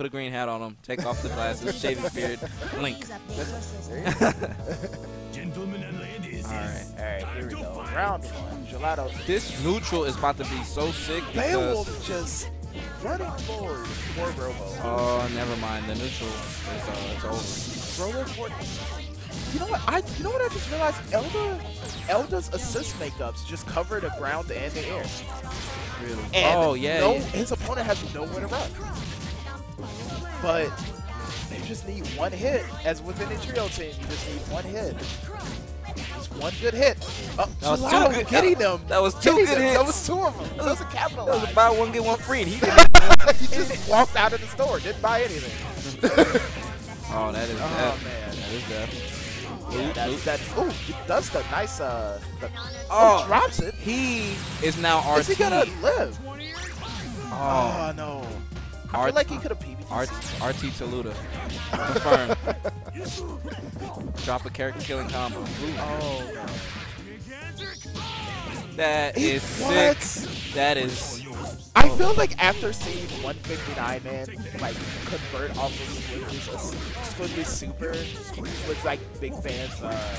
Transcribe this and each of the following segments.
Put a green hat on him. Take off the glasses. shave his beard. Blink. Gentlemen and ladies. All right. All right, here we go. Round one. Gelato. This neutral is about to be so sick because. Beowulf just running forward for Robo. Oh, never mind. The neutral is uh, it's over. Robo for. You know what? I you know what I just realized? Elda, Elda's assist makeups just cover the ground and the air. Really? And oh yeah. no, yeah. his opponent has nowhere to run. But they just need one hit. As within a trio team, you just need one hit. Just one good hit. Oh, That was two Gelato good- getting that- them. that was two good them. hits. That was two of them. That was a capital. That was a buy one get one free. And he didn't. he just walked out of the store, didn't buy anything. oh, that is Oh death. man. That is death. Yeah, that's that. Ooh, he does the nice. Uh, the, Oh. oh, drops it. He is now RT. Is he gonna live? oh, Oh no. I Art- feel like he could have PB'd. RT, RT Taluda. Confirmed. Drop a character killing combo. Ooh. Oh. That is what? sick. That is. I feel like after seeing 159 man like convert off of Squidward's Squidward's super with like big fans uh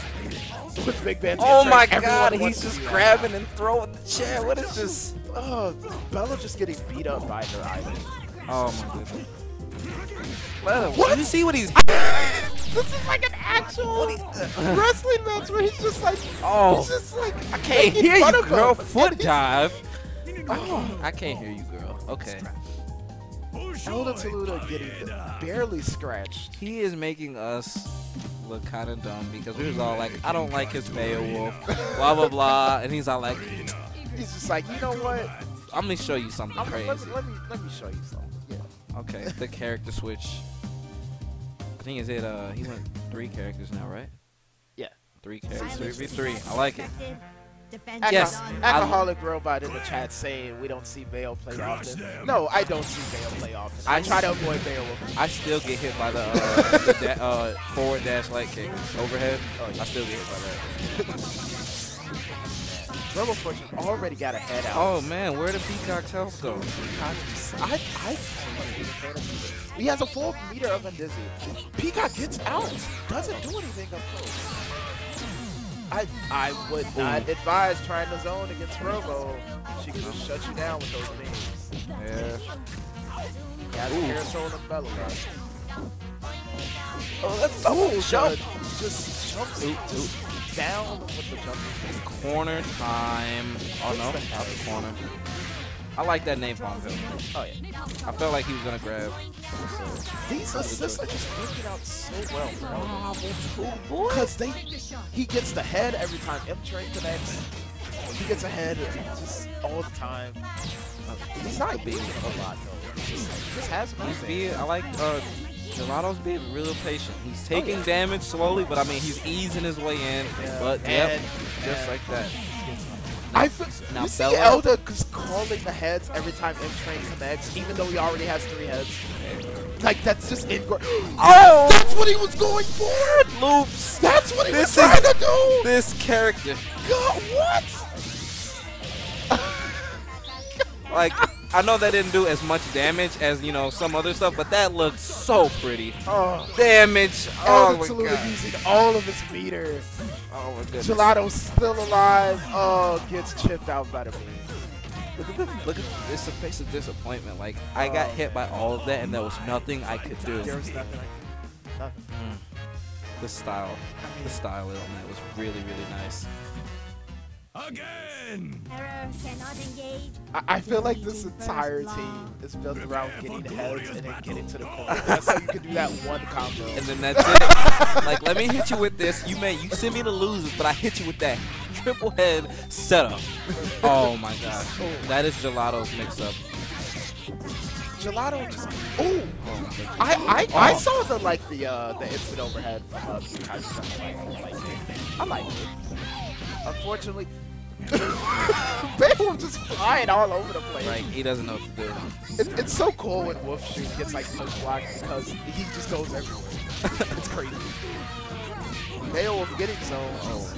with big fans. Oh my god, he's just uh, grabbing and throwing the chair. What is this? Oh, Bella just getting beat up by her idol. Oh my goodness. Let him. What? You see what he's. This is like an actual wrestling match where he's just like, Oh. he's just like, I can't hear you, of him. girl. Foot dive. Oh, I can't hear you, girl. Okay. Elda Taluda getting barely scratched. He is making us look kind of dumb because we was all like, I don't like his Beowulf, blah blah blah, and he's all like, He's just like, you know what? I'm gonna show you something I'm, crazy. let, me, let me let me show you something. Yeah. Okay, the character switch. I think is it. Uh, he went three characters now, right? Yeah. Three characters, three v three. I like it. Alco- Yes, Alcoholic robot in the chat saying we don't see Bale play often. No, I don't see Bale play often. I, I try to avoid Bale with I still get hit by the, uh, the da- uh, forward dash light kick overhead. Oh, yeah. I still get hit by that. Robo Fortune already got a head out. Oh man, where did Peacock's health go? I, I, he has a full meter of Undizzy. Peacock gets out, doesn't do anything up close. I, I would not advise trying the zone against Robo. She can just shut you down with those beams. Yeah. Has a parasol and Bella Rush. Oh, that's Oh, jump. jump! Just jumps Oop, oop. Down with the jump. Corner time. Oh no, out the corner. I like that name bomb though. Oh yeah. I felt like he was gonna grab. These assists are just working out so well, bro. Because they, he gets the head every time M Train connects. He gets ahead just all the time. Uh, he's not being a lot though. He just, he just has He's movement. being, I like, uh, Gelato's being real patient. He's oh, taking yeah. damage slowly, but I mean, he's easing his way in. Yeah. But, yep, And- just and- like that. I feel, Now you see Bella- Elda just calling the heads every time M Train connects, even though he already has three heads. Like that's just ingra- Oh! That's what he was going for. Loops! That's what he This was trying is- to do. This character. God, what? Like, I know that didn't do as much damage as, you know, some other stuff, but that looked so pretty. Oh, Damage. Oh Elda my god. using all of his meters. Oh my goodness. Gelato's still alive. Oh, gets chipped out by the beam. Look at the, look at it's a face of disappointment. Like I got Oh. hit by all of that, and there was nothing I could do. There was nothing. Like, nothing. Mm. The style, the style on that was really, really nice. Again! Error cannot engage. I, I feel like this entire team is built around getting heads and then getting to the corner. That's how you can do that one combo. And then that's it. like let me hit you with this. You may you send me the losers, but I hit you with that triple head setup. Oh my gosh, that is Gelato's mix-up. Gelato just. Ooh! Oh my goodness. I I, I Oh. saw the like the uh the instant overhead from uh Peacock stuff. I like it. I like it. Unfortunately, Beowulf just flying all over the place. Like he doesn't know what to do. It, it's so cool when Wulf Shoot gets like push blocked because he just goes everywhere. it's crazy. Beowulf getting zone. Oh.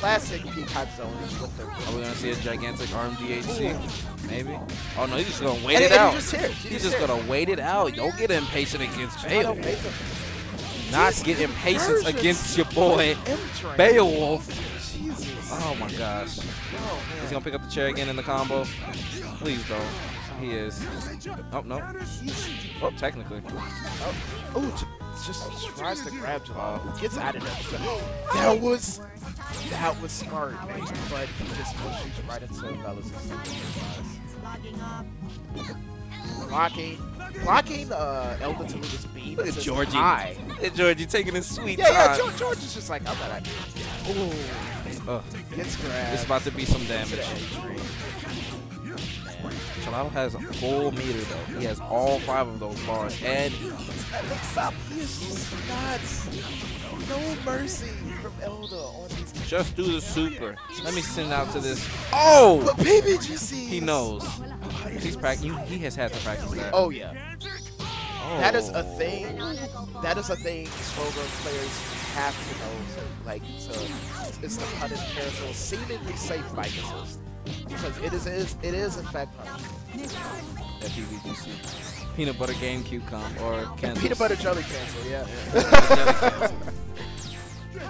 Classic Peacock zone with the. Are we gonna see a gigantic arm DHC? Maybe. Oh no, he's just gonna wait And- it and out. he just. He's just just gonna wait it out. Don't get impatient against Beowulf. Not get impatient against your boy Beowulf. Oh my gosh. He's gonna pick up the chair again in the combo. Please don't. He is. Oh no. Oh, technically. Oh, oh, j- just tries to grab Jalal. Gets out of there. That was that was smart, man. But he just pushes right into Bella's blocking, blocking uh, Elda Taluda's beam. Look It at Georgie. high. Hey, Georgie taking his sweet Yeah, yeah. time. George, George is just like, I'm not. Ooh, Ugh, gets grabbed. it's about to be some damage. Chalao has a full meter though. He has all five of those bars, and Mix up. He is nuts. No mercy from Elda on these. just do the super. Let me send out to this. Oh, oh! But PBGC. he knows. He's practicing. He has had to practice that. Oh yeah. Oh. That is a oh. thing. That is a thing players have to know. To, like, to, it's to punish Parasoul seemingly safe by assist. Because it is, is it is in fact PBGC. Peanut butter GameCube comp or Kansas. Peanut butter jelly cancel, yeah. jelly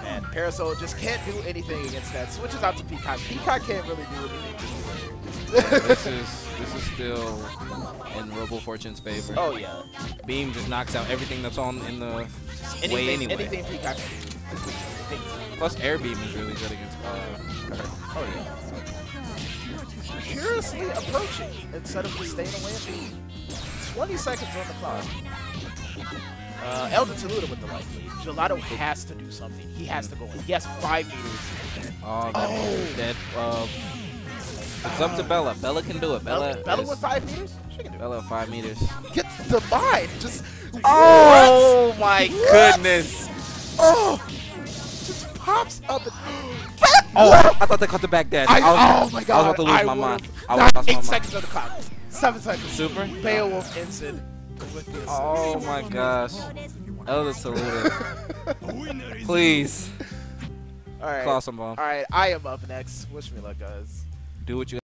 and Parasoul just can't do anything against that. Switches out to Peacock. Peacock can't really do anything. this is this is still in Robo Fortune's favor. oh yeah. Beam just knocks out everything that's on in the Anything, way anyway. anything Peacock. Plus Air Beam is really good against uh. Oh yeah. Curiously approaching instead of just staying away and being 20 seconds on the clock. Uh, Elda Taluda with the light lead. Gelato has to do something. He has to go in. He has five meters. Oh, that, Oh. that uh, it's up to Bella. Bella can do it. Bella, Bella, Bella with five meters? She can do it. Bella five meters. Get the mind. Just. Oh my What? goodness! Oh! Just pops up. And, Oh, I thought they caught the back dash. I, I was, oh my god. I was about to lose I my would've- mind. I Nah, was lost eight my mind. seconds on the clock. Seven seconds. Super. Beowulf Ensign with this. Oh my gosh. Elda Taluda. Please. All right. Call some bomb. All right. I am up next. Wish me luck, guys. Do what you